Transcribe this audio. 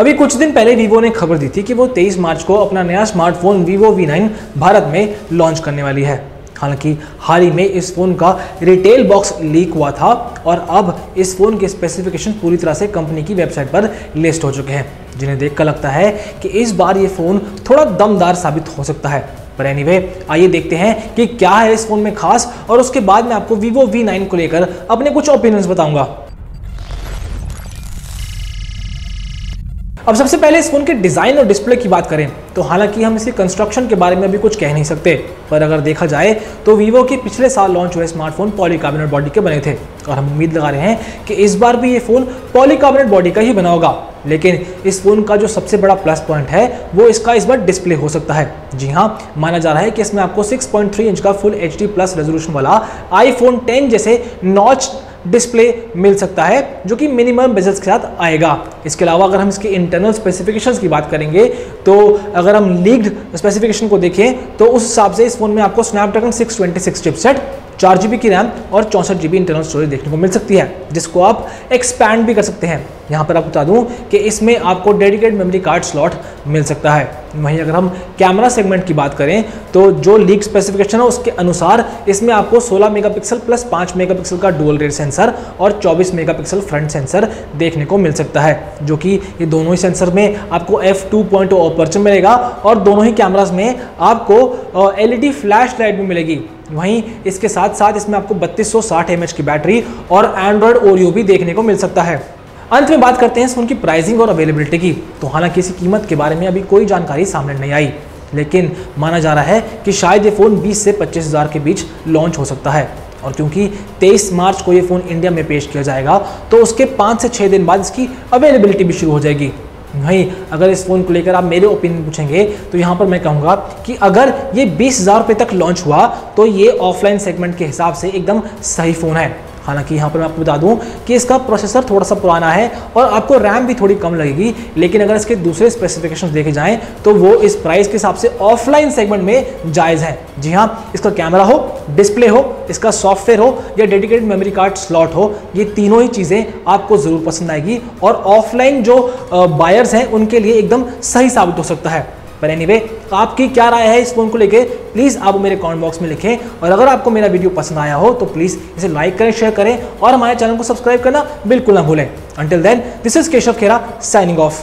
अभी कुछ दिन पहले वीवो ने खबर दी थी कि वो 23 मार्च को अपना नया स्मार्टफ़ोन वीवो V9 भारत में लॉन्च करने वाली है। हालाँकि हाल ही में इस फ़ोन का रिटेल बॉक्स लीक हुआ था और अब इस फ़ोन के स्पेसिफिकेशन पूरी तरह से कंपनी की वेबसाइट पर लिस्ट हो चुके हैं। जिन्हें देखकर लगता है कि इस बार ये फ़ोन थोड़ा दमदार साबित हो सकता है। पर एनीवे आइए देखते हैं कि क्या है इस फ़ोन में खास और उसके बाद मैं आपको वीवो V9 को लेकर अपने कुछ ओपिनियंस बताऊँगा। अब सबसे पहले इस फ़ोन के डिज़ाइन और डिस्प्ले की बात करें तो हालाँकि हम इसके कंस्ट्रक्शन के बारे में भी कुछ कह नहीं सकते, पर अगर देखा जाए तो वीवो के पिछले साल लॉन्च हुए स्मार्टफ़ोन पॉलीकार्बोनेट बॉडी के बने थे, और हम उम्मीद लगा रहे हैं कि इस बार भी ये फ़ोन पॉलीकार्बोनेट बॉडी का ही बना होगा, लेकिन इस फ़ोन का जो सबसे बड़ा प्लस पॉइंट है, वो इसका इस बार डिस्प्ले हो सकता है। जी हाँ माना जा रहा है कि इसमें आपको 6.3 इंच का फुल एचडी प्लस रेजोल्यूशन वाला आईफोन 10 जैसे नॉच डिस्प्ले मिल सकता है, जो कि मिनिमम बजट के साथ आएगा। इसके अलावा अगर हम इसके इंटरनल स्पेसिफिकेशंस की बात करेंगे तो अगर हम लीग्ड स्पेसिफिकेशन को देखें तो उस हिसाब से इस फ़ोन में आपको स्नैपड्रैगन 626 चिपसेट चार जी की रैम और चौंसठ जी इंटरनल स्टोरेज देखने को मिल सकती है, जिसको आप एक्सपैंड भी कर सकते हैं। यहाँ पर आपको बता दूँ कि इसमें आपको डेडिकेट मेमोरी कार्ड स्लॉट मिल सकता है। वहीं अगर हम कैमरा सेगमेंट की बात करें तो जो लीक स्पेसिफिकेशन है, उसके अनुसार इसमें आपको 16 मेगापिक्सल प्लस 5 मेगापिक्सल का डुअल रेड सेंसर और 24 मेगापिक्सल फ्रंट सेंसर देखने को मिल सकता है। जो कि ये दोनों ही सेंसर में आपको एफ़ टू पॉइंट मिलेगा और दोनों ही कैमराज में आपको एलईडी फ्लैश लाइट भी मिलेगी। वहीं इसके साथ साथ इसमें आपको बत्तीस सौ की बैटरी और एंड्रॉयड ओरियो भी देखने को मिल सकता है। अंत में बात करते हैं इस फ़ोन की प्राइसिंग और अवेलेबिलिटी की। तो हालाँकि इसी कीमत के बारे में अभी कोई जानकारी सामने नहीं आई, लेकिन माना जा रहा है कि शायद ये फ़ोन 20 से पच्चीस हज़ार के बीच लॉन्च हो सकता है। और क्योंकि 23 मार्च को ये फ़ोन इंडिया में पेश किया जाएगा तो उसके पाँच से छः दिन बाद इसकी अवेलेबिलिटी भी शुरू हो जाएगी। वहीं अगर इस फ़ोन को लेकर आप मेरे ओपिनियन पूछेंगे तो यहाँ पर मैं कहूँगा कि अगर ये बीस हज़ार रुपये तक लॉन्च हुआ तो ये ऑफलाइन सेगमेंट के हिसाब से एकदम सही फ़ोन है। हालाँकि यहाँ पर मैं आपको बता दूँ कि इसका प्रोसेसर थोड़ा सा पुराना है और आपको रैम भी थोड़ी कम लगेगी, लेकिन अगर इसके दूसरे स्पेसिफिकेशन देखे जाएँ तो वो इस प्राइस के हिसाब से ऑफलाइन सेगमेंट में जायज़ है। जी हाँ इसका कैमरा हो डिस्प्ले हो, इसका सॉफ्टवेयर हो, या डेडिकेटेड मेमोरी कार्ड स्लॉट हो, ये तीनों ही चीज़ें आपको ज़रूर पसंद आएगी और ऑफलाइन जो बायर्स हैं, उनके लिए एकदम सही साबित हो सकता है। पर एनीवे आपकी क्या राय है इस फ़ोन को लेके? प्लीज़ आप मेरे कमेंट बॉक्स में लिखें। और अगर आपको मेरा वीडियो पसंद आया हो तो प्लीज़ इसे लाइक करें शेयर करें और हमारे चैनल को सब्सक्राइब करना बिल्कुल ना भूलें। Until then this is Keshav Khera signing off